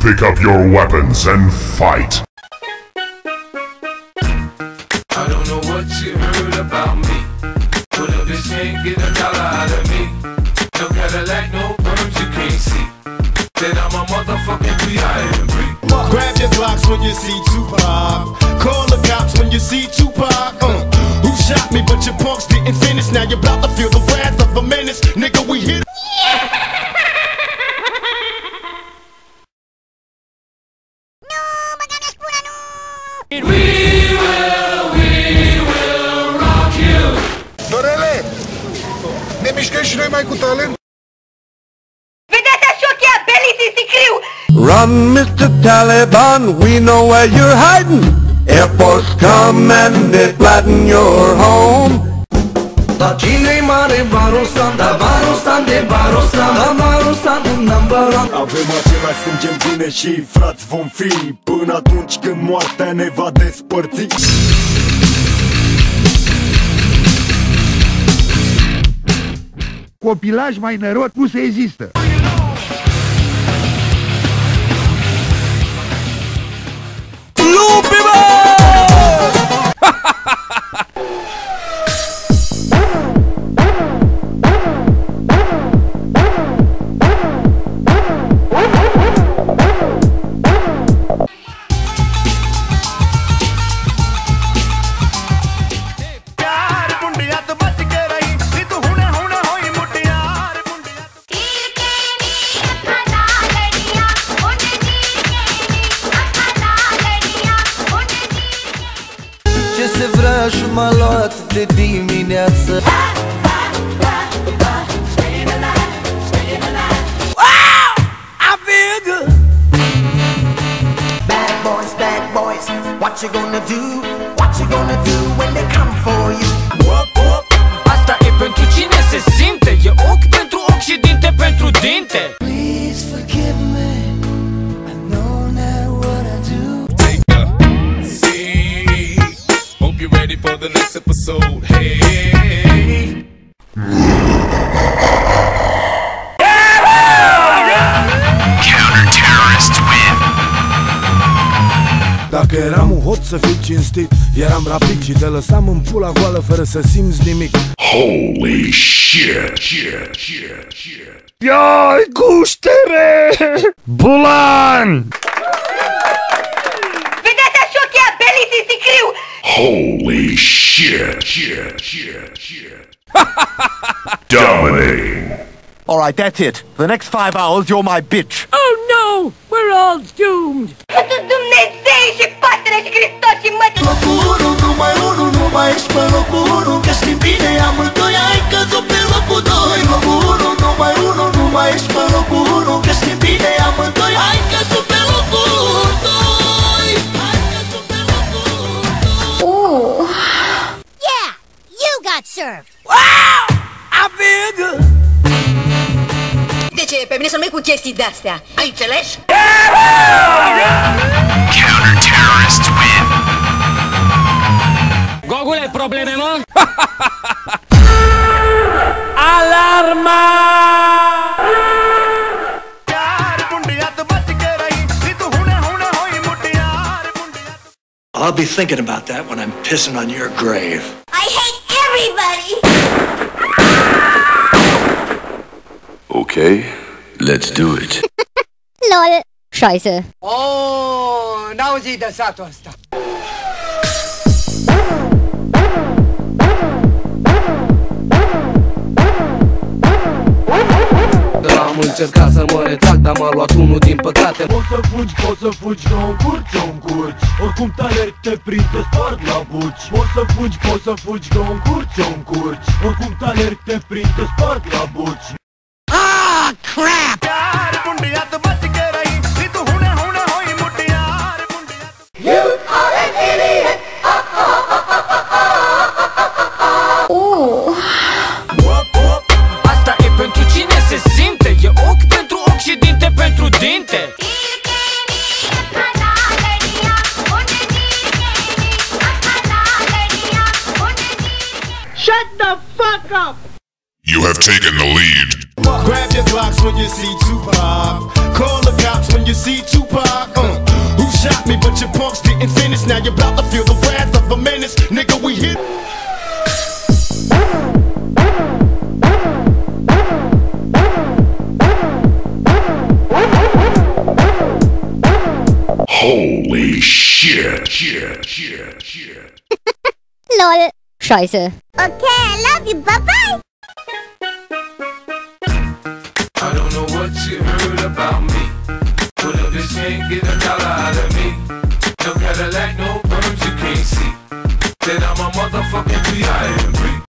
Pick up your weapons and fight. I don't know what you heard about me. But a bitch can't get a dollar out of me. No Cadillac, no perms you can't see. Then I'm a motherfucking P.I.M.P. Grab your Glocks when you see Tupac. Call the cops when you see Tupac. Uh, who shot me? But your punks didn't finish. Now you're about to feel the wrath of a menace. Nigga, mișcăm și noi mai cu talent? Vedeți așa că ability sicriu! Run, Mr. Taliban, we know where you're hiding. Air Force come and they flatten your home. Dar cine-i mare Barosan? Da Barosan de Barosan Da Barosan un number one Avem același sânge în vine și frați vom fi Până atunci când moartea ne va despărți Copilaj mai nărot nu se există. M-a luat de dimineață what you gonna do? What you gonna do Dacă eram un hot să fiu cinstit Eram rapid și te lăsam în pula goală fără să simți nimic Holy shit, shit, shit, shit. Iai, guștere! Bulan! Vedeți așa că ability sicriu! Holy shit, shit, shit, shit. Dominating. Alright, that's it. For the next five hours, you're my bitch. Oh no! We're all doomed! Sunt Dumnezei și Patrele și Hristos și mă... Locul 1, numai 1, nu mai ești pe locul 1 Că știm bine amândoi ai căzut pe locul 2 Locul 1, numai 1, nu mai ești pe locul 1 Că știm bine amândoi ai căzut pe locul 2 Ai căzut pe locul 2 Yeah! You got served! De ce? Pe mine să nu merg cu chestii de-astea. Ai înțeles? Gogule, I'll be thinking about that when I'm pissing on your grave I hate everybody! Okay, let's do it. LOL! Scheiße! Oh, n-auzi de satul ăsta. Am încercat să mă retrag, dar m-a luat unul din păcate Poți să fugi, poți să fugi, nu încurci, nu încurci Oricum taler te prinde spart la buci. Poți să fugi, poți să fugi, că o încurci, o încurci Oricum taler te prinde spart la buci. Ah, crap! Dar, taken the lead. Grab your Glocks when you see Tupac. Call the cops when you see Tupac. Uh, who shot me? But your punks didn't finish. Now you're about to feel the wrath of a menace. Nigga, we hit. Holy shit, shit, shit, shit. Lol. Scheiße. Okay, I love you. Bye bye. I don't know what you heard about me. But a bitch can't get a